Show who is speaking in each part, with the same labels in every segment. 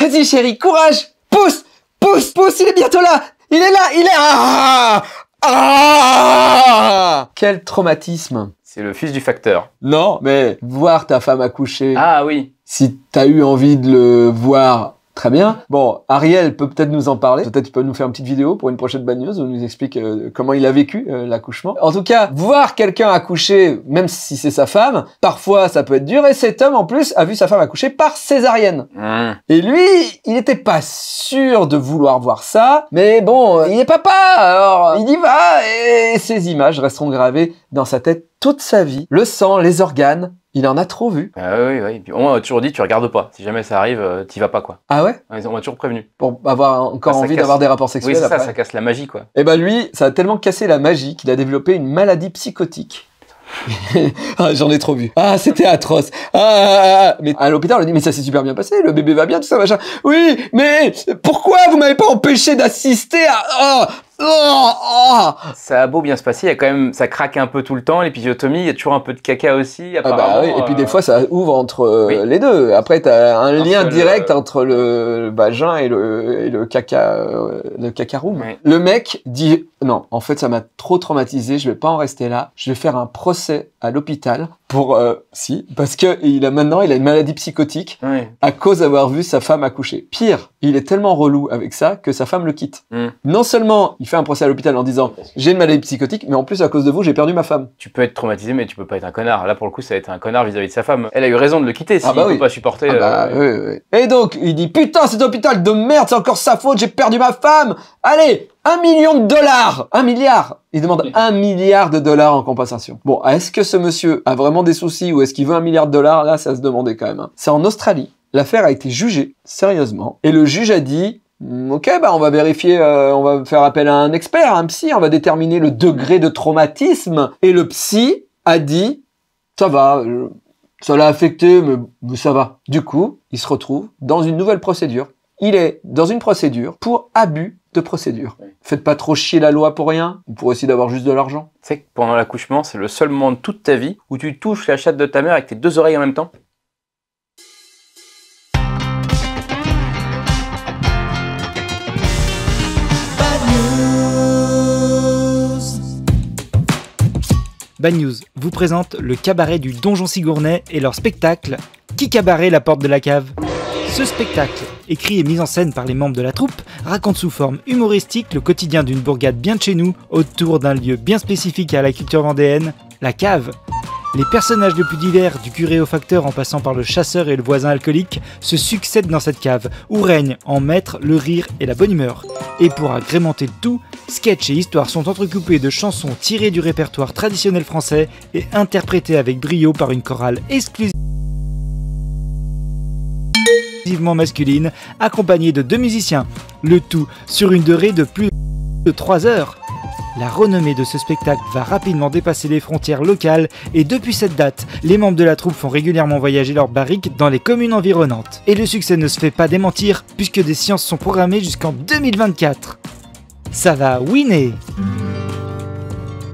Speaker 1: Vas-y chérie, courage. Pousse Pousse Pousse, il est bientôt là. Il est là Il est... Ah ah Quel traumatisme.
Speaker 2: C'est le fils du facteur.
Speaker 1: Non, mais voir ta femme accoucher,
Speaker 2: Ah oui.
Speaker 1: si t'as eu envie de le voir, très bien. Bon, Ariel peut peut-être nous en parler. Peut-être il peut nous faire une petite vidéo pour une prochaine Bad News où il nous explique euh, comment il a vécu euh, l'accouchement. En tout cas, voir quelqu'un accoucher, même si c'est sa femme, parfois ça peut être dur. Et cet homme, en plus, a vu sa femme accoucher par césarienne.
Speaker 2: Mmh.
Speaker 1: Et lui, il n'était pas sûr de vouloir voir ça, mais bon, il est papa, alors il y va, et ces images resteront gravées dans sa tête toute sa vie. Le sang, les organes, il en a trop vu.
Speaker 2: Ah oui, oui. Puis on m'a toujours dit, tu regardes pas. Si jamais ça arrive, euh, t'y vas pas, quoi.
Speaker 1: Ah ouais?
Speaker 2: On m'a toujours prévenu.
Speaker 1: Pour avoir encore
Speaker 2: Ah, ça
Speaker 1: envie
Speaker 2: casse-
Speaker 1: d'avoir des rapports
Speaker 2: Oui,
Speaker 1: sexuels
Speaker 2: c'est ça,
Speaker 1: après.
Speaker 2: ça casse la magie, quoi.
Speaker 1: Et ben lui, ça a tellement cassé la magie qu'il a développé une maladie psychotique. ah, j'en ai trop vu. Ah, c'était atroce. Ah, ah, ah. mais à l'hôpital, on dit mais ça s'est super bien passé, le bébé va bien, tout ça machin. Oui, mais pourquoi vous m'avez pas empêché d'assister à oh, oh, oh.
Speaker 2: Ça a beau bien se passer, il y a quand même, ça craque un peu tout le temps, l'épisiotomie, il y a toujours un peu de caca aussi,
Speaker 1: Ah bah oui, et puis des
Speaker 2: euh,
Speaker 1: fois ça ouvre entre euh,
Speaker 2: oui.
Speaker 1: les deux. Après t'as un
Speaker 2: Parce
Speaker 1: lien
Speaker 2: le-
Speaker 1: direct entre le vagin et le, et le caca, euh, le caca room.
Speaker 2: Oui.
Speaker 1: Le mec dit non, en fait ça m'a trop traumatisé, je vais pas en rester là, je vais faire un procès à l'hôpital pour euh, si parce que il a maintenant il a une maladie psychotique
Speaker 2: oui.
Speaker 1: à cause d'avoir vu sa femme accoucher. Pire, il est tellement relou avec ça que sa femme le quitte.
Speaker 2: Mm.
Speaker 1: Non seulement il fait un procès à l'hôpital en disant j'ai une maladie psychotique, mais en plus à cause de vous j'ai perdu ma femme.
Speaker 2: Tu peux être traumatisé, mais tu peux pas être un connard. Là, pour le coup, ça a été un connard vis-à-vis de sa femme. Elle a eu raison de le quitter, s'il
Speaker 1: Ah bah
Speaker 2: peut
Speaker 1: oui.
Speaker 2: pas supporter.
Speaker 1: Ah bah,
Speaker 2: euh,
Speaker 1: oui, oui. Et donc, il dit, putain, cet hôpital de merde, c'est encore sa faute, j'ai perdu ma femme. Allez, un million de dollars. Un milliard. Il demande un milliard de dollars en compensation. Bon, est-ce que ce monsieur a vraiment des soucis ou est-ce qu'il veut un milliard de dollars? Là, ça se demandait quand même. hein. C'est en Australie. L'affaire a été jugée, sérieusement. Et le juge a dit, Ok, bah on va vérifier, euh, on va faire appel à un expert, un psy, on va déterminer le degré de traumatisme. Et le psy a dit, ça va, euh, ça l'a affecté, mais, ça va. Du coup, il se retrouve dans une nouvelle procédure. Il est dans une procédure pour abus de procédure. Faites pas trop chier la loi pour rien, ou pour essayer d'avoir juste de l'argent.
Speaker 2: Tu sais que pendant l'accouchement, c'est le seul moment de toute ta vie où tu touches la chatte de ta mère avec tes deux oreilles en même temps.
Speaker 3: Bad News vous présente le cabaret du Donjon Sigournay et leur spectacle Qui cabaret la porte de la cave? Ce spectacle, écrit et mis en scène par les membres de la troupe, raconte sous forme humoristique le quotidien d'une bourgade bien de chez nous, autour d'un lieu bien spécifique à la culture vendéenne, la cave. Les personnages les plus divers, du curé au facteur en passant par le chasseur et le voisin alcoolique, se succèdent dans cette cave, où règne en maître le rire et la bonne humeur. Et pour agrémenter tout, sketchs et histoires sont entrecoupés de chansons tirées du répertoire traditionnel français et interprétées avec brio par une chorale exclusivement masculine, accompagnée de deux musiciens. Le tout sur une durée de plus de 3 heures. La renommée de ce spectacle va rapidement dépasser les frontières locales et depuis cette date, les membres de la troupe font régulièrement voyager leurs barriques dans les communes environnantes. Et le succès ne se fait pas démentir puisque des séances sont programmées jusqu'en 2024. Ça va winner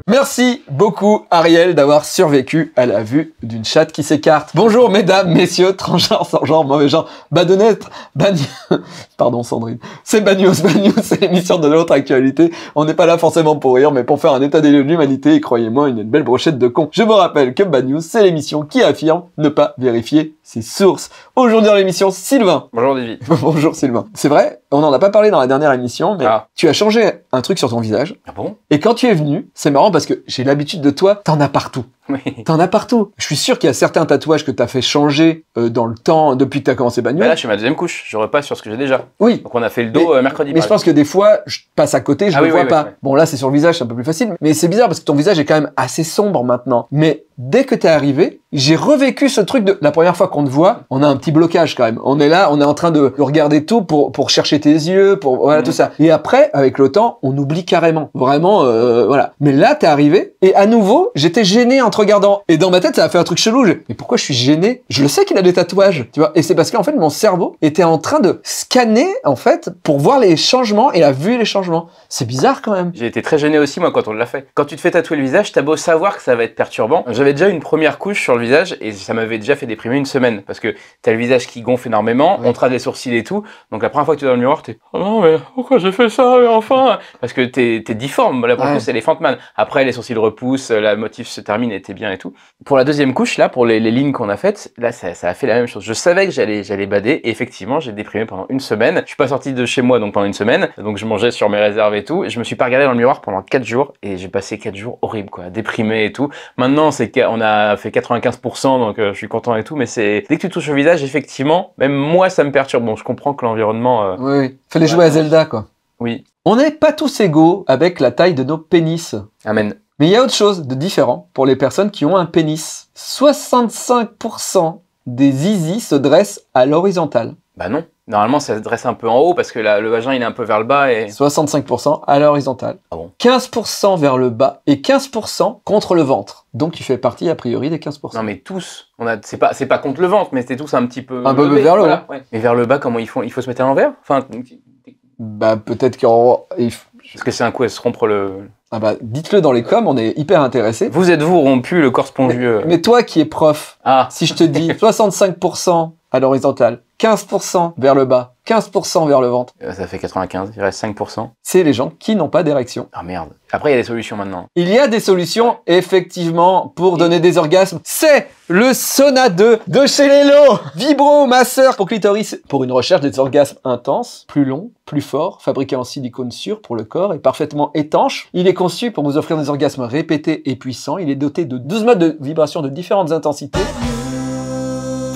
Speaker 1: Merci beaucoup Ariel d'avoir survécu à la vue d'une chatte qui s'écarte. Bonjour mesdames, messieurs, transgenres, sans genre, mauvais genre, badonnette, bagn... Pardon Sandrine. C'est Bagnews, Bagnews, c'est l'émission de l'autre actualité. On n'est pas là forcément pour rire, mais pour faire un état des lieux de l'humanité et croyez-moi, une belle brochette de cons. Je vous rappelle que Bagnews, c'est l'émission qui affirme ne pas vérifier ses sources. Aujourd'hui dans l'émission, Sylvain.
Speaker 2: Bonjour David.
Speaker 1: Bonjour Sylvain. C'est vrai, on n'en a pas parlé dans la dernière émission, mais
Speaker 2: Ah.
Speaker 1: tu as changé un truc sur ton visage.
Speaker 2: Ah bon?
Speaker 1: Et quand tu es venu, c'est marrant parce que j'ai l'habitude de toi, t'en as partout.
Speaker 2: Oui.
Speaker 1: T'en as partout. Je suis sûr qu'il y a certains tatouages que t'as fait changer euh, dans le temps depuis que t'as commencé Bagnoul.
Speaker 2: Bah là, je suis ma deuxième couche. Je repasse sur ce que j'ai déjà.
Speaker 1: oui.
Speaker 2: Donc on a fait le dos
Speaker 1: Mais-
Speaker 2: euh, mercredi.
Speaker 1: Mais je pense que des fois, je passe à côté, je
Speaker 2: Ah
Speaker 1: le
Speaker 2: oui,
Speaker 1: vois
Speaker 2: oui,
Speaker 1: pas. Bon, là, c'est sur le visage, c'est un peu plus facile. Mais c'est bizarre parce que ton visage est quand même assez sombre maintenant. Mais dès que t'es arrivé, j'ai revécu ce truc de la première fois qu'on te voit, on a un petit blocage quand même. On est là, on est en train de de regarder tout pour pour chercher tes yeux, pour voilà
Speaker 2: Mhm.
Speaker 1: tout ça. Et après, avec le temps, on oublie carrément. Vraiment, euh, voilà. Mais là, t'es arrivé et à nouveau, j'étais gêné entre te regardant. Et dans ma tête, ça a fait un truc chelou. Je- Mais pourquoi je suis gêné? Je le sais qu'il a des tatouages, tu vois. Et c'est parce qu'en fait, mon cerveau était en train de scanner, en fait, pour voir les changements et a vu les changements. C'est bizarre quand même.
Speaker 2: J'ai été très gêné aussi, moi, quand on l'a fait. Quand tu te fais tatouer le visage, t'as beau savoir que ça va être perturbant. J'avais déjà une première couche sur le visage et ça m'avait déjà fait déprimer une semaine. Parce que t'as le visage qui gonfle énormément,
Speaker 1: Ouais.
Speaker 2: on trace les sourcils et tout. Donc la première fois que tu es dans le miroir, t'es Oh non, mais pourquoi j'ai fait ça, mais enfin? Parce que t'es es difforme. Là, pour
Speaker 1: Ouais.
Speaker 2: c'est Elephant Man. Après, les sourcils repoussent, la motif se termine et t'es bien et tout. Pour la deuxième couche, là, pour les, les lignes qu'on a faites, là, ça, ça a fait la même chose. Je savais que j'allais j'allais bader et effectivement, j'ai déprimé pendant une semaine. Je suis pas sorti de chez moi donc pendant une semaine. Donc je mangeais sur mes réserves et tout. Je me suis pas regardé dans le miroir pendant 4 jours et j'ai passé 4 jours horribles, quoi, déprimé et tout. Maintenant, c'est qu'on a fait 95%, donc euh, je suis content et tout. Mais c'est dès que tu touches au visage, effectivement, même moi, ça me perturbe. Bon, je comprends que l'environnement, euh,
Speaker 1: Oui, oui. Fallait jouer à Zelda, quoi.
Speaker 2: oui,
Speaker 1: On n'est pas tous égaux avec la taille de nos pénis.
Speaker 2: amen.
Speaker 1: Mais il y a autre chose de différent pour les personnes qui ont un pénis. 65% des zizi se dressent à l'horizontale.
Speaker 2: Bah non. Normalement, ça se dresse un peu en haut parce que le vagin, il est un peu vers le bas et
Speaker 1: 65% à l'horizontale.
Speaker 2: Ah bon?
Speaker 1: 15% vers le bas et 15% contre le ventre. Donc tu fais partie a priori des 15%.
Speaker 2: Non mais tous, on a, c'est pas, c'est pas contre le ventre, mais c'était tous un petit peu.
Speaker 1: Un peu
Speaker 2: levés,
Speaker 1: vers le haut.
Speaker 2: ouais. Mais vers le bas, comment ils font? Il faut se mettre à l'envers? Enfin,
Speaker 1: Bah peut-être qu'en...
Speaker 2: parce que c'est un coup à se rompre le.
Speaker 1: Ah bah dites-le dans les coms, on est hyper intéressés.
Speaker 2: Vous êtes-vous rompu le corps spongieux
Speaker 1: Mais toi qui es prof,
Speaker 2: Ah,
Speaker 1: si je te dis 65% à l'horizontale, 15% vers le bas, 15% vers le ventre,
Speaker 2: euh, ça fait 95, il reste 5%.
Speaker 1: c'est les gens qui n'ont pas d'érection.
Speaker 2: Ah merde. Après, il y a des solutions maintenant.
Speaker 1: Il y a des solutions, effectivement, pour donner des orgasmes. C'est le Sauna 2 de chez Lelo. Vibro masseur pour clitoris pour une recherche des orgasmes intenses, plus longs, plus forts, fabriqué en silicone sûr pour le corps et parfaitement étanche. Il est conçu pour vous offrir des orgasmes répétés et puissants. Il est doté de 12 modes de vibration de différentes intensités.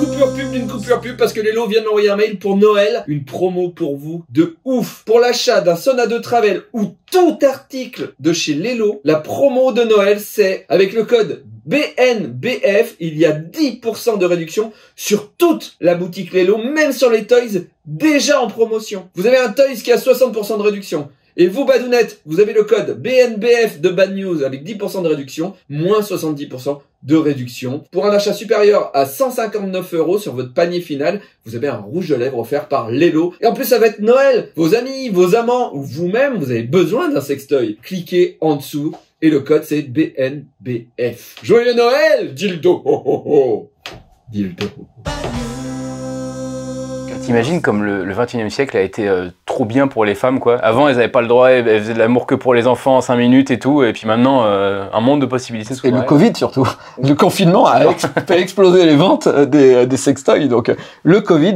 Speaker 4: Coupure pub d'une coupure pub parce que Lélo vient de m'envoyer un mail pour Noël. Une promo pour vous de ouf. Pour l'achat d'un Sona de Travel ou tout article de chez Lélo, la promo de Noël c'est avec le code BNBF, il y a 10% de réduction sur toute la boutique Lélo, même sur les toys déjà en promotion. Vous avez un toys qui a 60% de réduction. Et vous, Badounettes, vous avez le code BNBF de Bad News avec 10% de réduction, moins 70% de réduction. Pour un achat supérieur à 159 euros sur votre panier final, vous avez un rouge de lèvres offert par Lelo. Et en plus, ça va être Noël. Vos amis, vos amants ou vous-même, vous avez besoin d'un sextoy. Cliquez en dessous et le code c'est BNBF. Joyeux Noël, dildo. Ho. Dildo.
Speaker 2: T'imagines comme le, le 21e siècle a été euh, trop bien pour les femmes, quoi. Avant, elles avaient pas le droit, elles elles faisaient de l'amour que pour les enfants en 5 minutes et tout, et puis maintenant, euh, un monde de possibilités.
Speaker 1: Et le. Covid surtout. Le confinement a ex- fait exploser les ventes euh, des, euh, des sextoys. Donc le Covid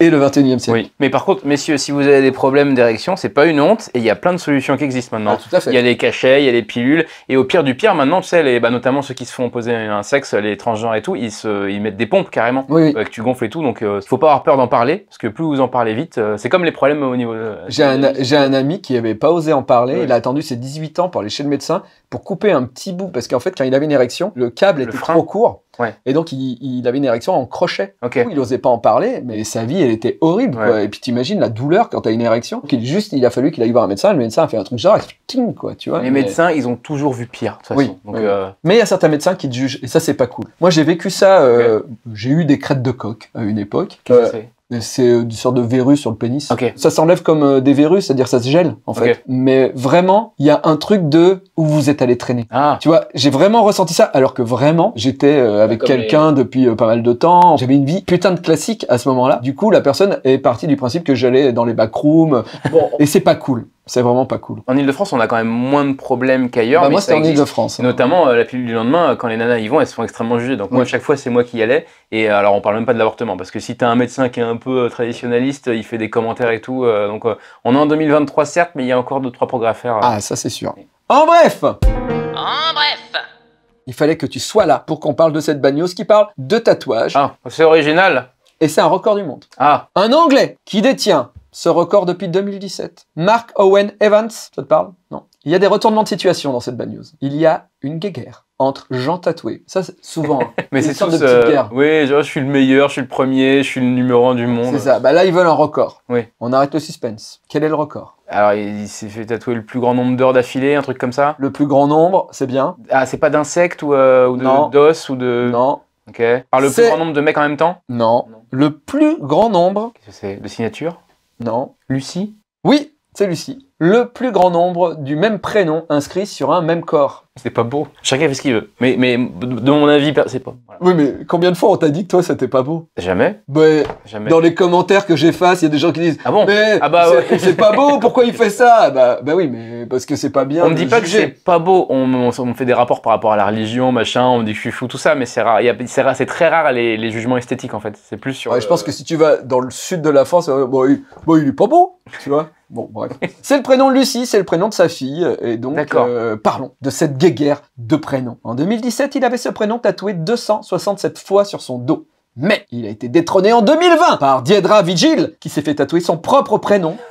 Speaker 1: et le 21e siècle.
Speaker 2: Oui, mais par contre, messieurs, si vous avez des problèmes d'érection, c'est pas une honte, et il y a plein de solutions qui existent maintenant.
Speaker 1: Ah, tout à fait.
Speaker 2: Il y a les cachets, il y a les pilules, et au pire du pire, maintenant, tu sais, les, bah, notamment ceux qui se font poser un sexe, les transgenres et tout, ils, se, ils mettent des pompes carrément,
Speaker 1: Oui, oui.
Speaker 2: euh, que tu gonfles et tout, donc euh, faut pas avoir peur d'en parler, parce que plus vous en parlez vite, euh, c'est comme les problèmes au niveau. de-
Speaker 1: J'ai un, j'ai un ami qui avait pas osé en parler.
Speaker 2: Ouais.
Speaker 1: Il a attendu ses 18 ans pour aller chez le médecin pour couper un petit bout. Parce qu'en fait, quand il avait une érection, le câble
Speaker 2: Le
Speaker 1: était
Speaker 2: frein.
Speaker 1: trop court.
Speaker 2: Ouais.
Speaker 1: Et donc, il, il avait une érection en crochet.
Speaker 2: Ok.
Speaker 1: Du coup, Il osait pas en parler, mais sa vie, elle était horrible. quoi. Et puis, t'imagines la douleur quand t'as une érection. qu'il juste, il a fallu qu'il aille voir un médecin. Le médecin a fait un truc genre, ting, quoi, tu vois.
Speaker 2: Les
Speaker 1: Mais-
Speaker 2: médecins, ils ont toujours vu pire, de toute façon.
Speaker 1: Oui,
Speaker 2: Donc,
Speaker 1: oui.
Speaker 2: euh,
Speaker 1: Mais il y a certains médecins qui te jugent, et ça, c'est pas cool. Moi, j'ai vécu ça. euh, J'ai eu des crêtes de coq à une époque.
Speaker 2: qu'est-ce
Speaker 1: Euh,
Speaker 2: que c'est?
Speaker 1: C'est euh, une sorte de verrue sur le pénis.
Speaker 2: Ok.
Speaker 1: Ça s'enlève comme euh, des verrues, c'est-à-dire ça se gèle en fait.
Speaker 2: Ok.
Speaker 1: Mais vraiment, il y a un truc de où vous êtes allé traîner.
Speaker 2: Ah,
Speaker 1: Tu vois, j'ai vraiment ressenti ça, alors que vraiment, j'étais euh, avec quelqu'un depuis euh, pas mal de temps. J'avais une vie putain de classique à ce moment-là. Du coup, la personne est partie du principe que j'allais dans les backrooms.
Speaker 4: Bon,
Speaker 1: Et c'est pas cool. C'est vraiment pas cool.
Speaker 2: en Ile-de-France, on a quand même moins de problèmes qu'ailleurs.
Speaker 1: Bah, moi, c'était en. Ile-de-France.
Speaker 2: Et Notamment euh, la pilule du lendemain, euh, quand les nanas y vont, elles se font extrêmement juger. Donc moi, à chaque fois, c'est moi qui y allais. Et euh, alors, on parle même pas de l'avortement, parce que si t'as un médecin qui est un peu euh, traditionnaliste, il fait des commentaires et tout. euh, donc euh, on est en 2023 certes, mais il y a encore deux trois progrès à faire. euh.
Speaker 1: Ah, ça c'est sûr. En bref,
Speaker 5: En bref.
Speaker 1: il fallait que tu sois là pour qu'on parle de cette bagnos qui parle de tatouage.
Speaker 2: Ah, c'est original.
Speaker 1: Et c'est un record du monde.
Speaker 2: Ah,
Speaker 1: Un Anglais qui détient ce record depuis 2017. Mark Owen Evans, ça te parle? Non. Il y a des retournements de situation dans cette bad news. Il y a une guéguerre. entre gens tatoués. Ça, c'est souvent. hein.
Speaker 2: Mais
Speaker 1: Une
Speaker 2: c'est
Speaker 1: sorte de petite
Speaker 2: euh,
Speaker 1: guerre.
Speaker 2: Oui, je suis le meilleur, je suis le premier, je suis le numéro un du monde.
Speaker 1: C'est ça. Bah là, ils veulent un record.
Speaker 2: Oui.
Speaker 1: On arrête le suspense. Quel est le record?
Speaker 2: Alors, il, s'est fait tatouer le plus grand nombre d'heures d'affilée, un truc comme ça?
Speaker 1: Le plus grand nombre, c'est bien.
Speaker 2: Ah, c'est pas d'insectes ou, euh, ou de- d'os ou de.
Speaker 1: Non.
Speaker 2: Ok. Alors, le plus grand nombre de mecs en même temps?
Speaker 1: Non.
Speaker 2: Non.
Speaker 1: Le plus grand nombre
Speaker 2: Qu'est-ce que c'est? De signature
Speaker 1: Non.
Speaker 2: Lucie?
Speaker 1: Oui, c'est Lucie. Le plus grand nombre du même prénom inscrit sur un même corps.
Speaker 2: C'est pas beau. Chacun fait ce qu'il veut. Mais, mais de mon avis, c'est pas. voilà.
Speaker 1: Oui, mais combien de fois on t'a dit que toi, c'était pas beau?
Speaker 2: Jamais.
Speaker 1: Ben,
Speaker 2: Jamais.
Speaker 1: Dans les commentaires que j'efface, il y a des gens qui disent
Speaker 2: Ah bon?
Speaker 1: Mais
Speaker 2: Ah bah
Speaker 1: c'est
Speaker 2: ouais.
Speaker 1: pas beau, pourquoi il fait ça? Bah, bah oui, mais parce que c'est pas bien.
Speaker 2: On me dit pas que
Speaker 1: juger.
Speaker 2: c'est pas beau. On, on- fait des rapports par rapport à la religion, machin. On me dit que je suis fou, tout ça. Mais c'est rare. C'est très rare les, les jugements esthétiques en fait. C'est plus sur.
Speaker 1: Ouais, je pense que si tu vas dans le sud de la France, euh, bon, il, bon, il est pas beau, tu vois. Bon, bref. c'est le prénom de Lucie, c'est le prénom de sa fille, et donc euh, parlons de cette guéguerre de prénoms. En 2017, il avait ce prénom tatoué 267 fois sur son dos. Mais il a été détrôné en 2020 par Diedra Vigil, qui s'est fait tatouer son propre prénom.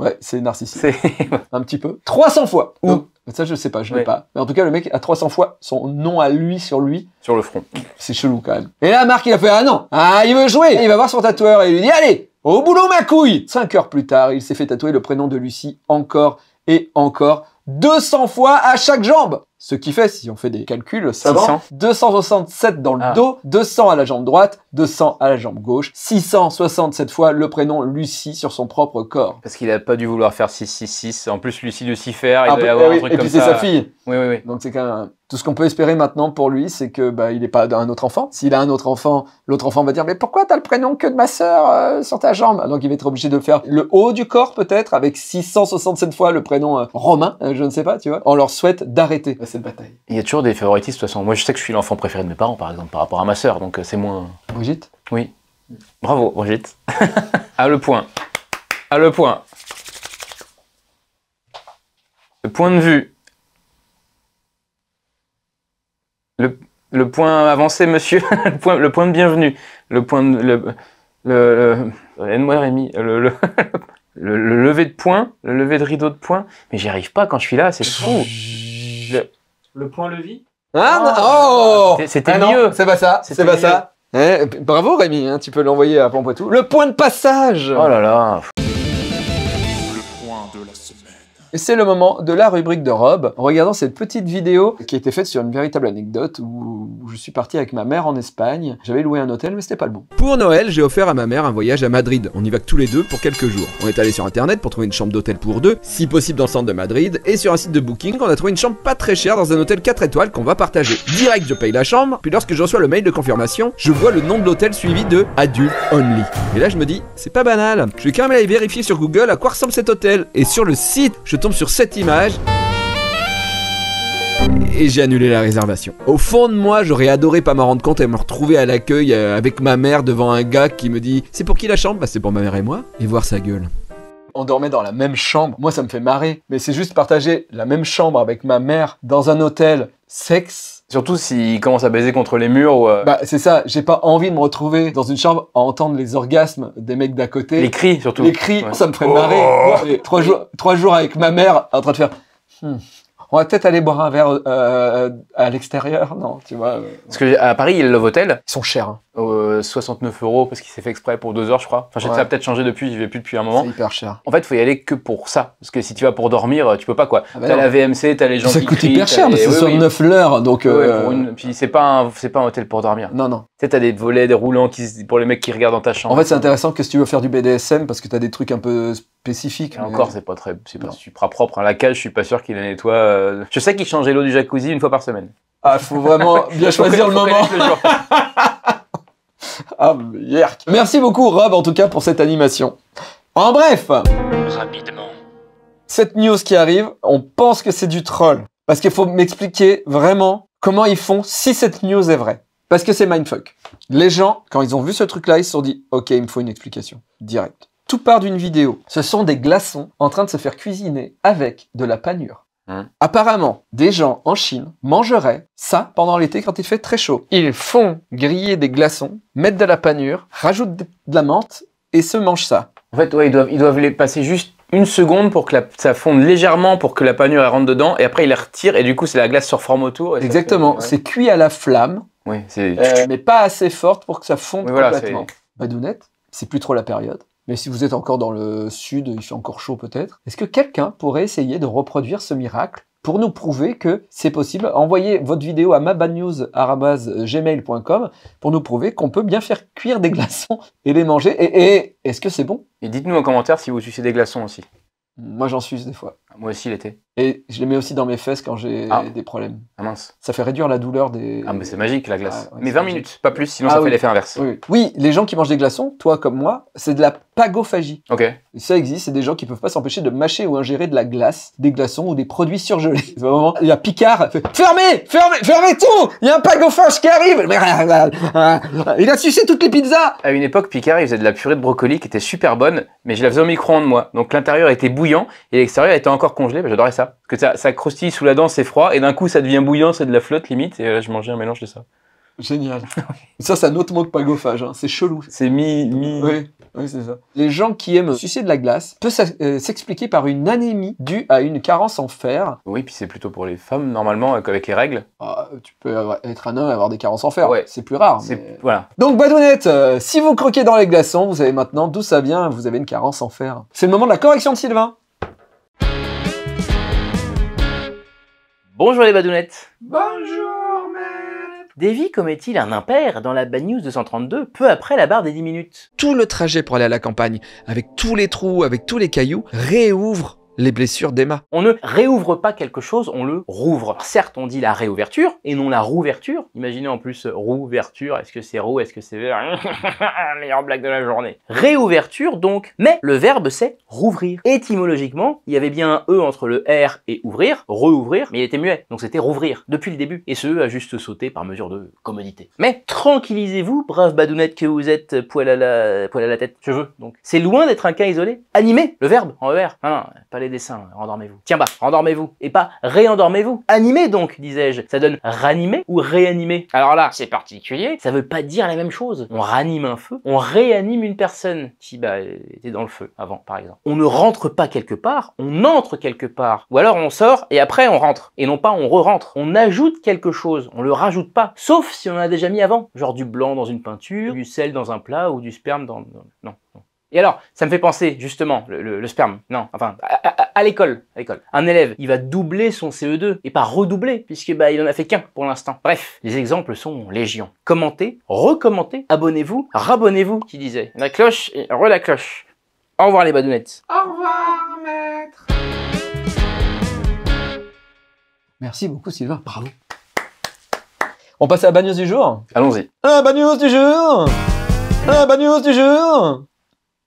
Speaker 1: Ouais, c'est narcissique.
Speaker 2: C'est.
Speaker 1: Un petit peu. 300 fois. Donc, ça, je sais pas, je l'ai
Speaker 2: Ouais.
Speaker 1: pas. Mais en tout cas, le mec a 300 fois son nom à lui sur lui.
Speaker 2: sur le front.
Speaker 1: C'est chelou quand même. Et là, Marc, il a fait Ah non Ah, il veut jouer Il va voir son tatoueur et il lui dit Allez, au boulot, ma couille! Cinq heures plus tard, il s'est fait tatouer le prénom de Lucie encore et encore 200 fois à chaque jambe Ce qui fait, si on fait des calculs
Speaker 2: 600.
Speaker 1: 267 dans le
Speaker 2: Ah.
Speaker 1: dos, 200 à la jambe droite, 200 à la jambe gauche, 667 fois le prénom Lucie sur son propre corps.
Speaker 2: Parce qu'il a pas dû vouloir faire 666. En plus, Lucie Lucifer, il
Speaker 1: Ah,
Speaker 2: doit y
Speaker 1: bah,
Speaker 2: avoir
Speaker 1: oui,
Speaker 2: un truc
Speaker 1: et
Speaker 2: comme
Speaker 1: puis c'est
Speaker 2: ça.
Speaker 1: sa fille.
Speaker 2: Oui, oui, oui.
Speaker 1: Donc c'est quand même tout ce qu'on peut espérer maintenant pour lui, c'est que bah il est pas un autre enfant. S'il a un autre enfant, l'autre enfant va dire mais pourquoi t'as le prénom que de ma sœur euh, sur ta jambe? Donc il va être obligé de faire le haut du corps peut-être avec 667 fois le prénom euh, romain, euh, je ne sais pas, tu vois. On leur souhaite d'arrêter cette bataille.
Speaker 2: Il y a toujours des favoritismes de toute façon. Moi, je sais que je suis l'enfant préféré de mes parents, par exemple, par rapport à ma sœur, donc euh, c'est moins.
Speaker 1: Brigitte?
Speaker 2: Oui. Bravo, Brigitte. à le point. À le point. Le point de vue. Le, le point avancé, monsieur. le, point, le point de bienvenue. Le point de. Le, le, Rémi. Le, le, le, le lever de point. Le lever de rideau de point. Mais j'y arrive pas quand je suis là, c'est fou. Le-
Speaker 3: Le point levis
Speaker 1: Ah, non, oh
Speaker 2: C'était-
Speaker 1: Ah
Speaker 2: mieux.
Speaker 1: C'est pas ça, c'est pas
Speaker 2: mieux.
Speaker 1: ça. Eh, bravo Rémi, hein, tu peux l'envoyer à Pampoitou. Le point de passage
Speaker 2: Oh là là.
Speaker 1: Et c'est le moment de la rubrique de Rob, en regardant cette petite vidéo qui a été faite sur une véritable anecdote où je suis parti avec ma mère en Espagne. J'avais loué un hôtel, mais c'était pas le bon.
Speaker 6: Pour Noël, j'ai offert à ma mère un voyage à Madrid. On y va que tous les deux pour quelques jours. On est allé sur internet pour trouver une chambre d'hôtel pour deux, si possible dans le centre de Madrid, et sur un site de booking, on a trouvé une chambre pas très chère dans un hôtel 4 étoiles qu'on va partager. Direct, je paye la chambre, puis lorsque je reçois le mail de confirmation, je vois le nom de l'hôtel suivi de Adulte Only. Et là, je me dis, c'est pas banal. Je vais quand même aller vérifier sur Google à quoi ressemble cet hôtel. Et sur le site, je tombe sur cette image. Et j'ai annulé la réservation. Au fond de moi, j'aurais adoré pas m'en rendre compte et me retrouver à l'accueil euh, avec ma mère devant un gars qui me dit C'est pour qui la chambre? Bah c'est pour ma mère et moi. Et voir sa gueule.
Speaker 1: On dormait dans la même chambre. Moi, ça me fait marrer. Mais c'est juste partager la même chambre avec ma mère dans un hôtel sexe.
Speaker 2: Surtout s'il commence à baiser contre les murs ou euh,
Speaker 1: Bah, c'est ça. J'ai pas envie de me retrouver dans une chambre à entendre les orgasmes des mecs d'à côté.
Speaker 2: les cris surtout.
Speaker 1: Les cris,
Speaker 2: Ouais.
Speaker 1: ça me ferait marrer. Et trois, jours, trois jours avec ma mère en train de faire. Hmm, on va peut-être aller boire un verre euh, à l'extérieur, non, tu vois. euh,
Speaker 2: Parce que à Paris, il y a le Love Hotel,
Speaker 1: Ils sont chers. hein.
Speaker 2: Euh, 69 euros parce qu'il s'est fait exprès pour deux heures, je crois. Enfin,
Speaker 1: Ouais.
Speaker 2: ça a peut-être changé depuis, j'y vais plus depuis un moment.
Speaker 1: C'est hyper cher.
Speaker 2: En fait, faut y aller que pour ça. Parce que si tu vas pour dormir, tu peux pas quoi.
Speaker 1: Ah bah
Speaker 2: t'as la VMC, t'as les gens
Speaker 1: Ça
Speaker 2: qui
Speaker 1: coûte
Speaker 2: crient,
Speaker 1: hyper cher,
Speaker 2: les-
Speaker 1: que c'est
Speaker 2: oui, oui.
Speaker 1: 69 l'heure, donc.
Speaker 2: Ouais,
Speaker 1: euh,
Speaker 2: pour une- Puis c'est pas un, c'est pas un hôtel pour dormir.
Speaker 1: Non, non.
Speaker 2: Tu sais, t'as des volets, des roulants qui, pour les mecs qui regardent dans ta chambre.
Speaker 1: En fait, c'est intéressant que si tu veux faire du BDSM, parce que t'as des trucs un peu spécifiques.
Speaker 2: Et
Speaker 1: mais-
Speaker 2: encore, c'est pas très, c'est pas super propre. hein. La cage, je suis pas sûr qu'il la nettoie. euh. Je sais qu'il changeait l'eau du jacuzzi une fois par semaine.
Speaker 1: Ah, faut vraiment bien choisir le moment.
Speaker 2: le.
Speaker 1: Ah, yerk. Merci beaucoup, Rob, en tout cas, pour cette animation. En bref,
Speaker 5: Rapidement.
Speaker 1: cette news qui arrive, on pense que c'est du troll. Parce qu'il faut m'expliquer vraiment comment ils font si cette news est vraie. Parce que c'est mindfuck. Les gens, quand ils ont vu ce truc-là, ils se sont dit, ok, il me faut une explication. Direct. Tout part d'une vidéo. Ce sont des glaçons en train de se faire cuisiner avec de la panure.
Speaker 2: Hmm.
Speaker 1: Apparemment, des gens en Chine mangeraient ça pendant l'été quand il fait très chaud. Ils font griller des glaçons, mettent de la panure, rajoutent de la menthe et se mangent ça.
Speaker 2: En fait, ouais, ils doivent, ils doivent les passer juste une seconde pour que la- ça fonde légèrement pour que la panure elle rentre dedans et après il la retire et du coup c'est la glace se reforme autour. et
Speaker 1: Exactement.
Speaker 2: ouais.
Speaker 1: C'est cuit à la flamme,
Speaker 2: Oui,
Speaker 1: euh, mais pas assez forte pour que ça fonde
Speaker 2: Oui, voilà,
Speaker 1: complètement. Badounette, c'est plus trop la période. Mais si vous êtes encore dans le sud, il fait encore chaud peut-être. Est-ce que quelqu'un pourrait essayer de reproduire ce miracle pour nous prouver que c'est possible? Envoyez votre vidéo à mabanews.gmail.com pour nous prouver qu'on peut bien faire cuire des glaçons et les manger. Et, et est-ce que c'est bon?
Speaker 2: Et dites-nous en commentaire si vous sucez des glaçons aussi.
Speaker 1: Moi j'en suis des fois.
Speaker 2: Moi aussi l'été.
Speaker 1: Et je les mets aussi dans mes fesses quand j'ai
Speaker 2: Ah.
Speaker 1: des problèmes.
Speaker 2: Ah mince.
Speaker 1: Ça fait réduire la douleur des...
Speaker 2: Ah mais c'est magique la glace.
Speaker 1: Ah, ouais,
Speaker 2: mais
Speaker 1: c'est
Speaker 2: 20
Speaker 1: magique.
Speaker 2: minutes, pas plus, sinon
Speaker 1: Ah
Speaker 2: ça
Speaker 1: oui.
Speaker 2: fait l'effet inverse.
Speaker 1: Oui, oui, les gens qui mangent des glaçons, toi comme moi, c'est de la pagophagie.
Speaker 2: Ok.
Speaker 1: Et ça existe, c'est des gens qui peuvent pas s'empêcher de mâcher ou ingérer de la glace, des glaçons ou des produits surgelés. Vraiment, il y a Picard, fait, fermez, fermez, fermez tout Il y a un pagophage qui arrive Il a sucé toutes les pizzas
Speaker 2: À une époque, Picard, il faisait de la purée de brocoli qui était super bonne, mais je la faisais au micro-ondes moi. Donc l'intérieur était bouillant et l'extérieur était encore congelé. Bah, J'adorais ça. Parce que ça, ça croustille sous la dent, c'est froid, et d'un coup ça devient bouillant, c'est de la flotte limite, et là je mangeais un mélange de ça.
Speaker 1: Génial. ça, c'est un autre mot que pagophage, hein. c'est chelou.
Speaker 2: C'est mi, mi.
Speaker 1: Oui, oui c'est ça. Les gens qui aiment sucer de la glace peut euh, s'expliquer par une anémie due à une carence en fer.
Speaker 2: Oui, puis c'est plutôt pour les femmes normalement, euh, avec les règles.
Speaker 1: Ah, tu peux être un homme et avoir des carences en fer.
Speaker 2: Ouais.
Speaker 1: C'est plus rare. Mais-
Speaker 2: voilà.
Speaker 1: Donc Badounette, euh, si vous croquez dans les glaçons, vous savez maintenant d'où ça vient, vous avez une carence en fer. C'est le moment de la correction de Sylvain.
Speaker 2: Bonjour les badounettes.
Speaker 1: Bonjour, maître.
Speaker 2: Davy commet-il un impair dans la Bad News 232 peu après la barre des 10 minutes?
Speaker 6: Tout le trajet pour aller à la campagne, avec tous les trous, avec tous les cailloux, réouvre les blessures d'Emma.
Speaker 2: On ne réouvre pas quelque chose, on le rouvre. Certes, on dit la réouverture et non la rouverture. Imaginez en plus euh, rouverture, est-ce que c'est roux, est-ce que c'est Meilleure blague de la journée. Réouverture donc, mais le verbe c'est rouvrir. Étymologiquement, il y avait bien un E entre le R et ouvrir, rouvrir, mais il était muet, donc c'était rouvrir depuis le début. Et ce E a juste sauté par mesure de commodité. Mais tranquillisez-vous, brave badounette que vous êtes, poil à la, poil à la tête, cheveux. Donc c'est loin d'être un cas isolé. Animé, le verbe en ER. Non, pas les dessins, rendormez-vous. Tiens bah, rendormez-vous. Et pas réendormez-vous. Animé donc, disais-je. Ça donne ranimer ou réanimer. Alors là, c'est particulier. Ça veut pas dire la même chose. On ranime un feu, on réanime une personne qui bah, était dans le feu avant, par exemple. On ne rentre pas quelque part, on entre quelque part. Ou alors on sort et après on rentre. Et non pas on re-rentre. On ajoute quelque chose, on le rajoute pas. Sauf si on a déjà mis avant. Genre du blanc dans une peinture, du sel dans un plat ou du sperme dans- Non, non. Et alors, ça me fait penser, justement, le, le- le sperme. Non, enfin, à, à- à l'école, à l'école. Un élève, il va doubler son CE2 et pas redoubler, puisque bah, il en a fait qu'un pour l'instant. Bref, les exemples sont légion. Commentez, recommentez, abonnez-vous, rabonnez-vous, qui disait. La cloche et re la cloche. Au revoir les badounettes.
Speaker 1: Au revoir, maître. Merci beaucoup, Sylvain. Bravo. On passe à la bad news du jour?
Speaker 2: Allons-y.
Speaker 1: La bad news du jour La bad news du jour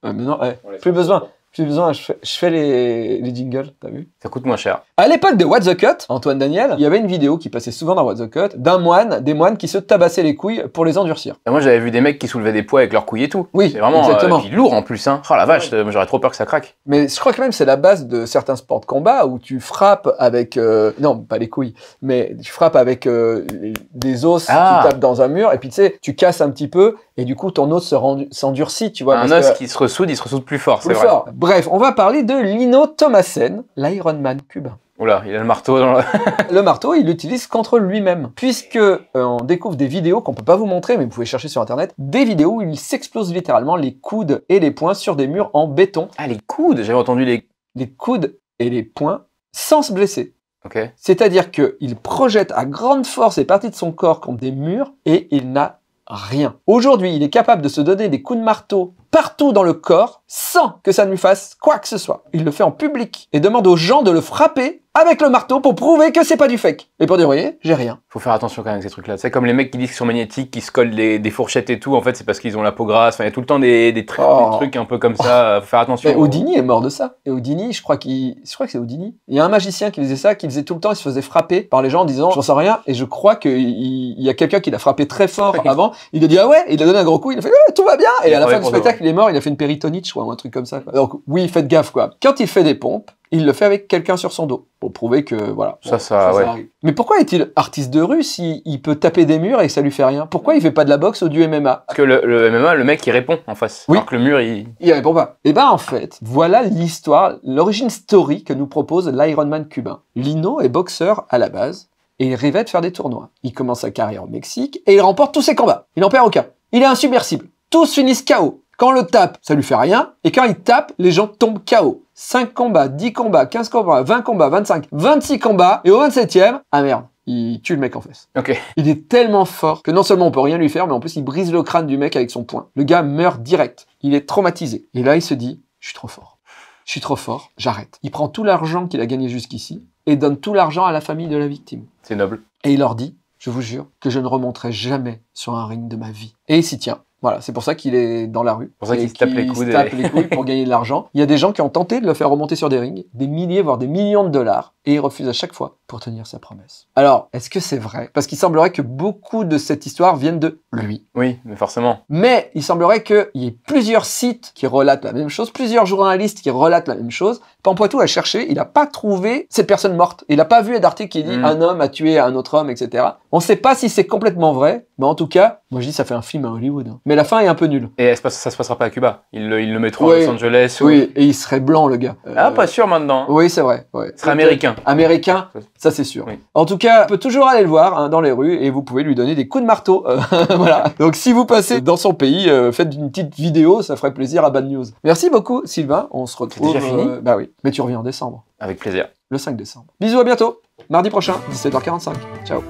Speaker 1: Euh, Mais non, eh, plus besoin. Plus besoin, je fais, je fais les, les jingles, t'as vu
Speaker 2: Ça coûte moins cher.
Speaker 1: À l'époque de What the Cut, Antoine Daniel, il y avait une vidéo qui passait souvent dans What the Cut d'un moine, des moines qui se tabassaient les couilles pour les endurcir.
Speaker 2: Et moi j'avais vu des mecs qui soulevaient des poids avec leurs couilles et tout.
Speaker 1: Oui,
Speaker 2: C'est vraiment
Speaker 1: exactement.
Speaker 2: euh, puis lourd en plus. Hein. Oh la vache, euh, j'aurais trop peur que ça craque.
Speaker 1: Mais je crois que même c'est la base de certains sports de combat où tu frappes avec euh, non pas les couilles, mais tu frappes avec euh, des os,
Speaker 2: Ah.
Speaker 1: tu tapes dans un mur et puis tu sais tu casses un petit peu et du coup ton os s'endurcit, tu vois.
Speaker 2: un os
Speaker 1: que-
Speaker 2: qui se ressoude, il se ressoude plus fort, c'est vrai.
Speaker 1: fort. Bref, on va parler de Lino Thomasen, l'Ironman cubain.
Speaker 2: Oula, il a le marteau dans le...
Speaker 1: Le marteau, il l'utilise contre lui-même, puisque euh, on découvre des vidéos qu'on peut pas vous montrer, mais vous pouvez chercher sur internet, des vidéos où il s'explose littéralement les coudes et les poings sur des murs en béton,
Speaker 2: Ah, les coudes, j'avais entendu les...
Speaker 1: les coudes et les poings sans se blesser.
Speaker 2: Ok.
Speaker 1: C'est-à-dire qu'il projette à grande force les parties de son corps contre des murs et il n'a rien. Aujourd'hui, il est capable de se donner des coups de marteau partout dans le corps sans que ça ne lui fasse quoi que ce soit. Il le fait en public et demande aux gens de le frapper avec le marteau pour prouver que c'est pas du fake. Et pour dire, vous voyez, j'ai rien.
Speaker 2: Faut faire attention quand même avec ces trucs-là. C'est comme les mecs qui disent qu'ils sont magnétiques, qui se collent des, des fourchettes et tout. En fait, c'est parce qu'ils ont la peau grasse. Enfin, il y a tout le temps des,
Speaker 1: Oh.
Speaker 2: des trucs un peu comme ça. Faut faire attention.
Speaker 1: Mais Houdini est mort de ça. Et Houdini, je crois qu'il, je crois que c'est Houdini. Il y a un magicien qui faisait ça, qui faisait tout le temps, il se faisait frapper par les gens en disant, j'en sais rien. Et je crois qu'il il il y a quelqu'un qui l'a frappé très fort avant. Il a dit, ah ouais, il a donné un gros coup, il a fait, Ouais, tout va bien. Et à la fin du spectacle, il est mort, il a fait une péritonite, je crois, ou un truc comme ça. quoi. Donc, oui, faites gaffe, quoi. Quand il fait des pompes, Il le fait avec quelqu'un sur son dos pour prouver que voilà.
Speaker 2: Ça, ça, ouais.
Speaker 1: Mais pourquoi est-il artiste de rue si il peut taper des murs et que ça lui fait rien? Pourquoi il fait pas de la boxe ou du MMA
Speaker 2: Parce que le, le MMA, le mec, il répond en face.
Speaker 1: Oui.
Speaker 2: Alors que le mur, il...
Speaker 1: Il répond pas. Et ben en fait, voilà l'histoire, l'origine story que nous propose l'Ironman cubain. Lino est boxeur à la base et il rêvait de faire des tournois. Il commence sa carrière au Mexique et il remporte tous ses combats. Il n'en perd aucun. Il est insubmersible. Tous finissent KO. Quand on le tape, ça lui fait rien. Et quand il tape, les gens tombent KO. 5 combats, 10 combats, 15 combats, 20 combats, 25, 26 combats. Et au 27e, ah merde, il tue le mec en face.
Speaker 2: Ok.
Speaker 1: Il est tellement fort que non seulement on peut rien lui faire, mais en plus il brise le crâne du mec avec son poing. Le gars meurt direct. Il est traumatisé. Et là, il se dit, je suis trop fort. Je suis trop fort, j'arrête. Il prend tout l'argent qu'il a gagné jusqu'ici et donne tout l'argent à la famille de la victime.
Speaker 2: C'est noble.
Speaker 1: Et il leur dit, je vous jure, que je ne remonterai jamais sur un ring de ma vie. Et il s'y tient. Voilà, c'est pour ça qu'il est dans la rue.
Speaker 2: pour ça qu'il se tape les coudes
Speaker 1: se
Speaker 2: et-
Speaker 1: tape les couilles pour gagner de l'argent. Il y a des gens qui ont tenté de le faire remonter sur des rings, des milliers, voire des millions de dollars, et il refuse à chaque fois pour tenir sa promesse. Alors, est-ce que c'est vrai? Parce qu'il semblerait que beaucoup de cette histoire vienne de lui.
Speaker 2: Oui, mais forcément.
Speaker 1: Mais il semblerait qu'il y ait plusieurs sites qui relatent la même chose, plusieurs journalistes qui relatent la même chose. Pampoitou a cherché, il n'a pas trouvé cette personne morte. Il n'a pas vu d'article qui dit
Speaker 2: Mm.
Speaker 1: un homme a tué un autre homme, etc. On ne sait pas si c'est complètement vrai, mais en tout cas, moi je dis ça fait un film à Hollywood. hein. Mais la fin est un peu nulle.
Speaker 2: Et passe- ça se passera pas à Cuba? Il le, il le mettra
Speaker 1: Oui.
Speaker 2: à Los Angeles. ou-
Speaker 1: Oui, et il serait blanc le gars. Euh,
Speaker 2: Ah, pas sûr maintenant.
Speaker 1: Oui, c'est vrai. Ouais.
Speaker 2: Il sera américain.
Speaker 1: Américain, ça c'est sûr.
Speaker 2: Oui.
Speaker 1: En tout cas, on peut toujours aller le voir hein, dans les rues et vous pouvez lui donner des coups de marteau. Euh, voilà. Donc si vous passez dans son pays, euh, faites une petite vidéo, ça ferait plaisir à Bad News. Merci beaucoup Sylvain, on se retrouve.
Speaker 2: déjà fini
Speaker 1: Bah oui, mais tu reviens en décembre,
Speaker 2: Avec plaisir.
Speaker 1: le 5 décembre. Bisous à bientôt, mardi prochain, 17h45. Ciao.